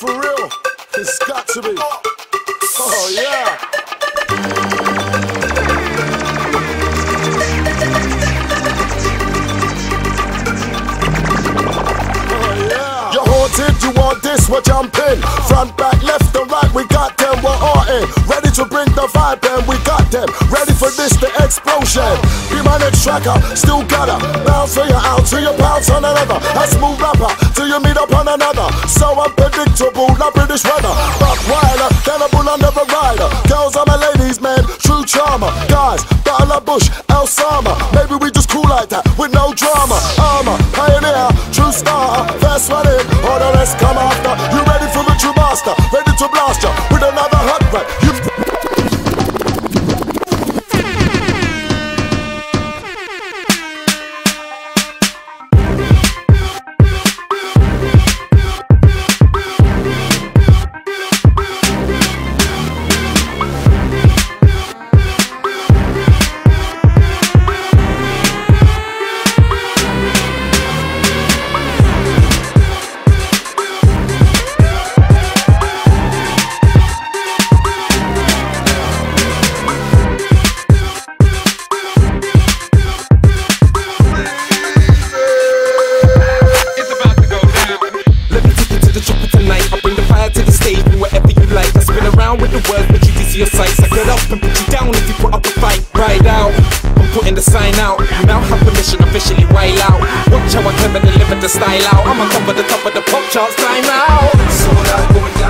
for real. It's got to be. Oh, yeah. Oh. You're haunted, you want this, we're jumping. Front, back, left, and right, we got them, we're haunting. Ready to bring the vibe, then we got them. Ready for this, the explosion. Be my next tracker, still gotta bounce for you out to your bounce on another. A smooth So unpredictable, like British weather. Buck wilder, cannibal under the rider. Girls are my ladies, man, true charmer. Guys, battle of bush, El Sama. Maybe we just cool like that with no drama. Armor, pioneer, true star, First one in, all the rest come after. You ready for the true master? Ready to blast ya with another hot rap. You up and put you down if you put up a fight. Ride out. I'm putting the sign out. You now have permission officially wild out. Watch how I clever deliver the style out. I'm on top of the top of the pop charts. Time out. So that